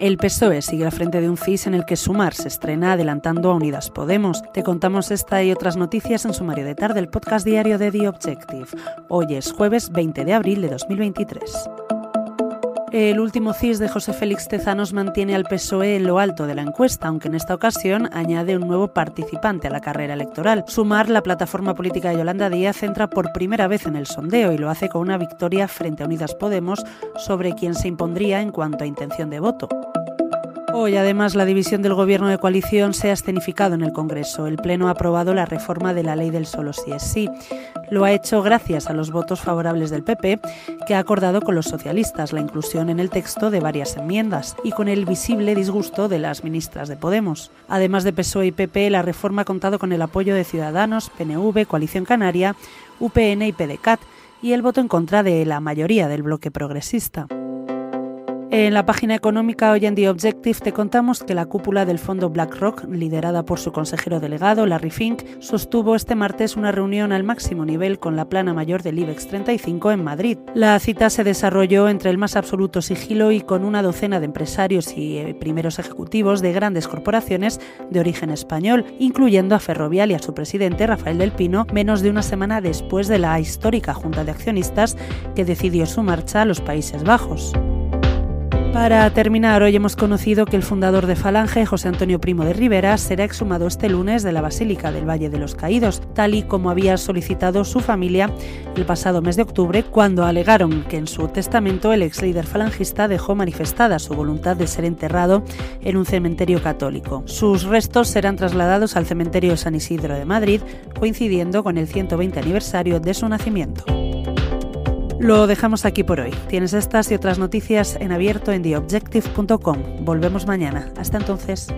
El PSOE sigue al frente de un CIS en el que Sumar se estrena adelantando a Unidas Podemos. Te contamos esta y otras noticias en Sumario de Tarde, el podcast diario de The Objective. Hoy es jueves 20 de abril de 2023. El último CIS de José Félix Tezanos mantiene al PSOE en lo alto de la encuesta, aunque en esta ocasión añade un nuevo participante a la carrera electoral. Sumar, la plataforma política de Yolanda Díaz, entra por primera vez en el sondeo y lo hace con una victoria frente a Unidas Podemos sobre quien se impondría en cuanto a intención de voto. Hoy, además, la división del Gobierno de coalición se ha escenificado en el Congreso. El Pleno ha aprobado la reforma de la ley del solo sí es sí. Lo ha hecho gracias a los votos favorables del PP, que ha acordado con los socialistas la inclusión en el texto de varias enmiendas y con el visible disgusto de las ministras de Podemos. Además de PSOE y PP, la reforma ha contado con el apoyo de Ciudadanos, PNV, Coalición Canaria, UPN y PDCAT y el voto en contra de la mayoría del bloque progresista. En la página económica hoy en The Objective te contamos que la cúpula del fondo BlackRock, liderada por su consejero delegado Larry Fink, sostuvo este martes una reunión al máximo nivel con la plana mayor del IBEX 35 en Madrid. La cita se desarrolló entre el más absoluto sigilo y con una docena de empresarios y eh, primeros ejecutivos de grandes corporaciones de origen español, incluyendo a Ferrovial y a su presidente Rafael del Pino, menos de una semana después de la histórica Junta de Accionistas que decidió su marcha a los Países Bajos. Para terminar, hoy hemos conocido que el fundador de Falange, José Antonio Primo de Rivera, será exhumado este lunes de la Basílica del Valle de los Caídos, tal y como había solicitado su familia el pasado mes de octubre, cuando alegaron que en su testamento el ex líder falangista dejó manifestada su voluntad de ser enterrado en un cementerio católico. Sus restos serán trasladados al cementerio San Isidro de Madrid, coincidiendo con el 120 aniversario de su nacimiento. Lo dejamos aquí por hoy. Tienes estas y otras noticias en abierto en theobjective.com. Volvemos mañana. Hasta entonces.